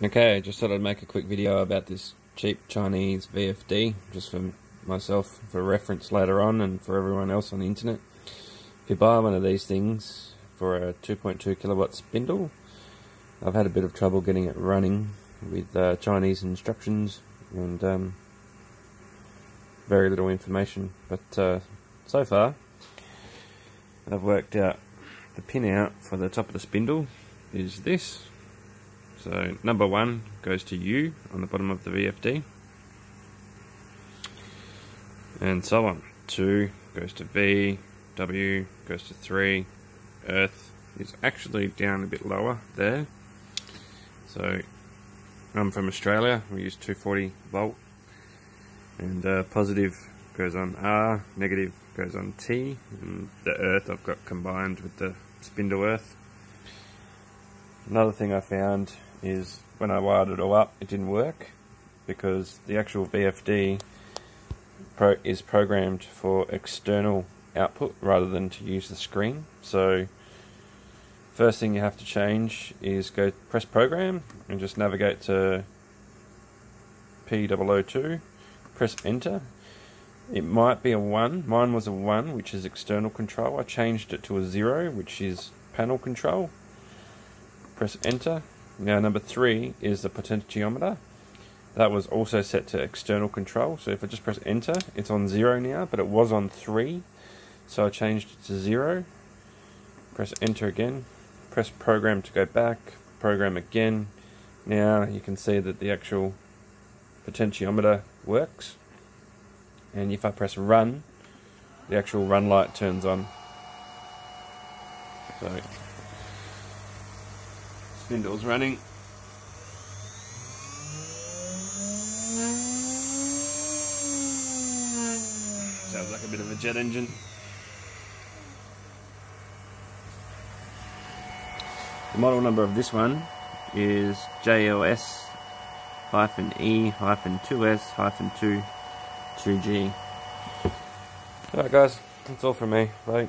Okay, just thought I'd make a quick video about this cheap Chinese VFD, just for myself, for reference later on, and for everyone else on the internet. If you buy one of these things for a 2.2 kilowatt spindle, I've had a bit of trouble getting it running with uh, Chinese instructions and um, very little information, but uh, so far I've worked out the pin out for the top of the spindle is this so number one goes to U on the bottom of the VFD. And so on. Two goes to V, W goes to three, Earth is actually down a bit lower there. So I'm from Australia, we use 240 volt. And uh, positive goes on R, negative goes on T, and the Earth I've got combined with the spindle Earth. Another thing I found is when I wired it all up, it didn't work because the actual VFD pro is programmed for external output rather than to use the screen. So first thing you have to change is go press program and just navigate to P002, press enter. It might be a 1, mine was a 1 which is external control. I changed it to a 0 which is panel control. Press enter now number three is the potentiometer. That was also set to external control. So if I just press enter, it's on zero now, but it was on three. So I changed it to zero. Press enter again. Press program to go back. Program again. Now you can see that the actual potentiometer works. And if I press run, the actual run light turns on. So spindle's running. Sounds like a bit of a jet engine. The model number of this one is JLS hyphen E hyphen 2S hyphen 2 2G. Alright guys, that's all from me. Bye.